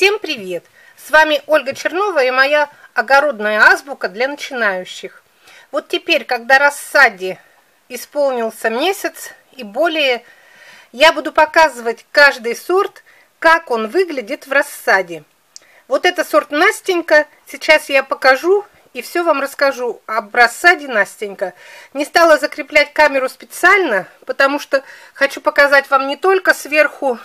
Всем привет! С вами Ольга Чернова и моя огородная азбука для начинающих. Вот теперь, когда рассаде исполнился месяц и более, я буду показывать каждый сорт, как он выглядит в рассаде. Вот это сорт Настенька, сейчас я покажу и все вам расскажу об рассаде Настенька. Не стала закреплять камеру специально, потому что хочу показать вам не только сверху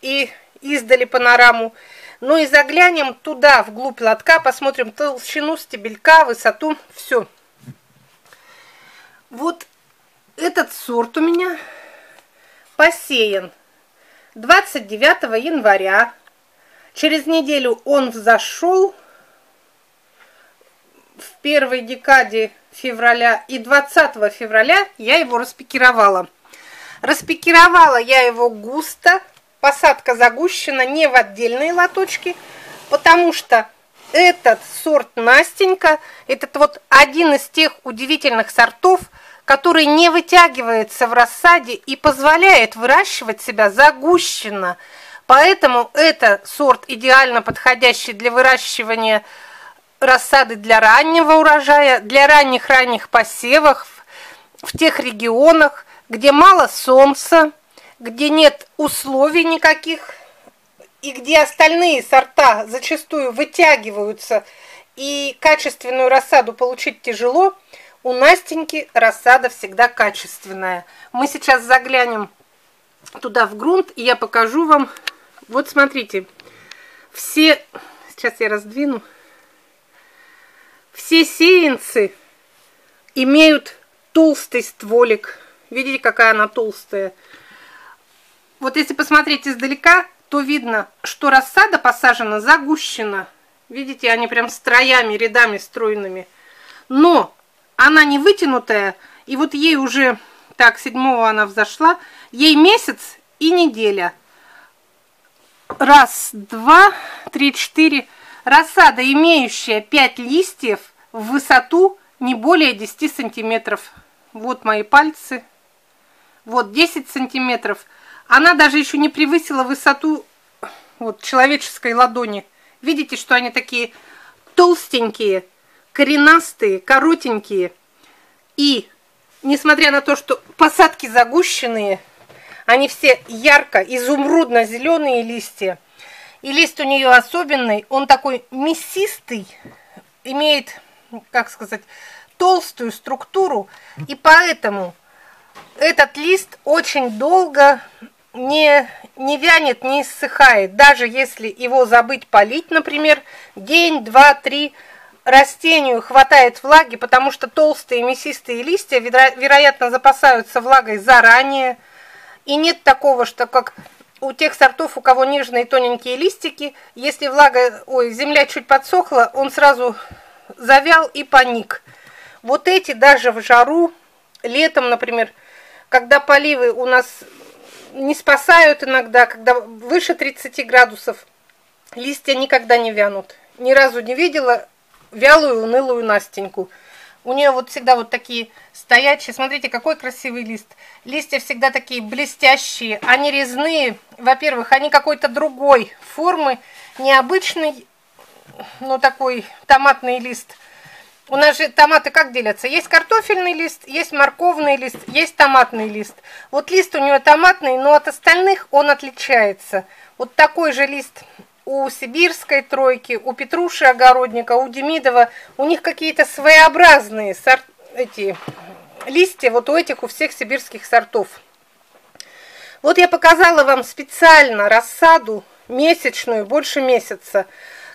и издали панораму, но и заглянем туда, вглубь лотка, посмотрим толщину стебелька, высоту, все. Вот этот сорт у меня посеян 29 января. Через неделю он взошел в первой декаде февраля и 20 февраля я его распекировала. Распекировала я его густо, посадка загущена не в отдельные лоточки, потому что этот сорт Настенька, этот вот один из тех удивительных сортов, который не вытягивается в рассаде и позволяет выращивать себя загущенно. Поэтому это сорт идеально подходящий для выращивания рассады для раннего урожая, для ранних-ранних посевов в тех регионах, где мало солнца, где нет условий никаких, и где остальные сорта зачастую вытягиваются, и качественную рассаду получить тяжело, у Настеньки рассада всегда качественная. Мы сейчас заглянем туда в грунт, и я покажу вам. Вот смотрите, все, сейчас я раздвину, все сеянцы имеют толстый стволик. Видите, какая она толстая? Вот если посмотреть издалека, то видно, что рассада посажена загущена. Видите, они прям строями, рядами стройными. Но она не вытянутая, и вот ей уже, так, седьмого она взошла, ей месяц и неделя. Раз, два, три, четыре. Рассада, имеющая пять листьев в высоту не более 10 сантиметров. Вот мои пальцы. Вот 10 сантиметров. Она даже еще не превысила высоту вот, человеческой ладони. Видите, что они такие толстенькие, коренастые, коротенькие. И, несмотря на то, что посадки загущенные, они все ярко, изумрудно-зеленые листья. И лист у нее особенный, он такой мясистый, имеет, как сказать, толстую структуру. И поэтому этот лист очень долго не, не вянет, не иссыхает. Даже если его забыть полить, например, день, два, три, растению хватает влаги, потому что толстые мясистые листья, вероятно, запасаются влагой заранее. И нет такого, что как у тех сортов, у кого нежные тоненькие листики, если влага, ой, земля чуть подсохла, он сразу завял и паник. Вот эти даже в жару, летом, например, когда поливы у нас не спасают иногда, когда выше 30 градусов, листья никогда не вянут. Ни разу не видела вялую, унылую Настеньку. У нее вот всегда вот такие стоячие. Смотрите, какой красивый лист. Листья всегда такие блестящие. Они резные. Во-первых, они какой-то другой формы. Необычный, но такой томатный лист. У нас же томаты как делятся? Есть картофельный лист, есть морковный лист, есть томатный лист. Вот лист у нее томатный, но от остальных он отличается. Вот такой же лист у сибирской тройки, у Петруши Огородника, у Демидова. У них какие-то своеобразные сорт, эти листья, вот у этих, у всех сибирских сортов. Вот я показала вам специально рассаду месячную, больше месяца,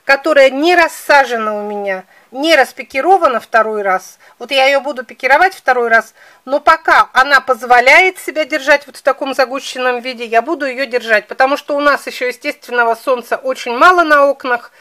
которая не рассажена у меня – не распекирована второй раз. Вот я ее буду пикировать второй раз, но пока она позволяет себя держать вот в таком загущенном виде, я буду ее держать, потому что у нас еще естественного солнца очень мало на окнах.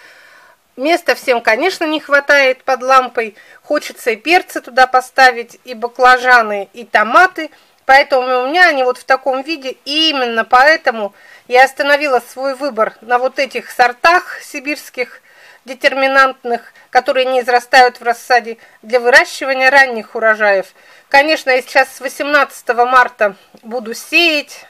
Места всем, конечно, не хватает под лампой. Хочется и перцы туда поставить, и баклажаны, и томаты. Поэтому у меня они вот в таком виде. И именно поэтому я остановила свой выбор на вот этих сортах сибирских, детерминантных, которые не израстают в рассаде для выращивания ранних урожаев. Конечно, я сейчас с 18 марта буду сеять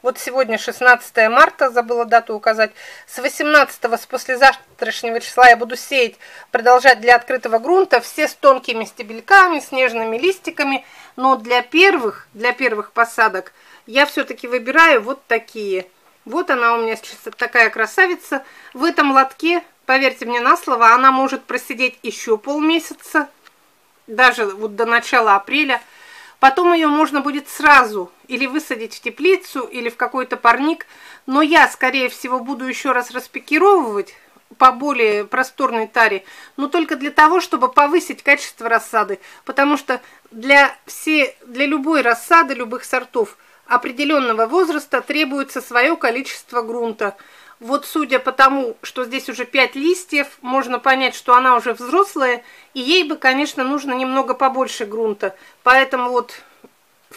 Вот сегодня 16 марта, забыла дату указать. С 18 с послезавтрашнего числа я буду сеять, продолжать для открытого грунта, все с тонкими стебельками, с нежными листиками. Но для первых, для первых посадок я все-таки выбираю вот такие. Вот она у меня сейчас такая красавица. В этом лотке, поверьте мне на слово, она может просидеть еще полмесяца, даже вот до начала апреля. Потом ее можно будет сразу или высадить в теплицу, или в какой-то парник. Но я, скорее всего, буду еще раз распекировывать по более просторной таре, но только для того, чтобы повысить качество рассады. Потому что для, все, для любой рассады, любых сортов определенного возраста требуется свое количество грунта. Вот судя по тому, что здесь уже 5 листьев, можно понять, что она уже взрослая, и ей бы, конечно, нужно немного побольше грунта. Поэтому вот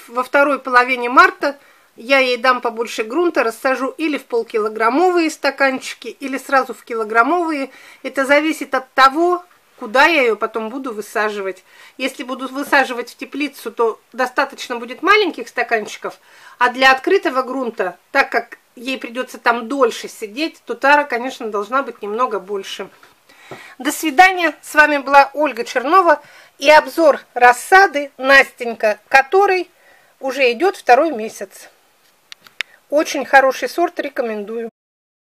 во второй половине марта я ей дам побольше грунта, рассажу или в полкилограммовые стаканчики, или сразу в килограммовые. Это зависит от того, куда я ее потом буду высаживать. Если буду высаживать в теплицу, то достаточно будет маленьких стаканчиков, а для открытого грунта, так как ей придется там дольше сидеть, то тара, конечно, должна быть немного больше. До свидания. С вами была Ольга Чернова и обзор рассады Настенька, который уже идет второй месяц. Очень хороший сорт, рекомендую.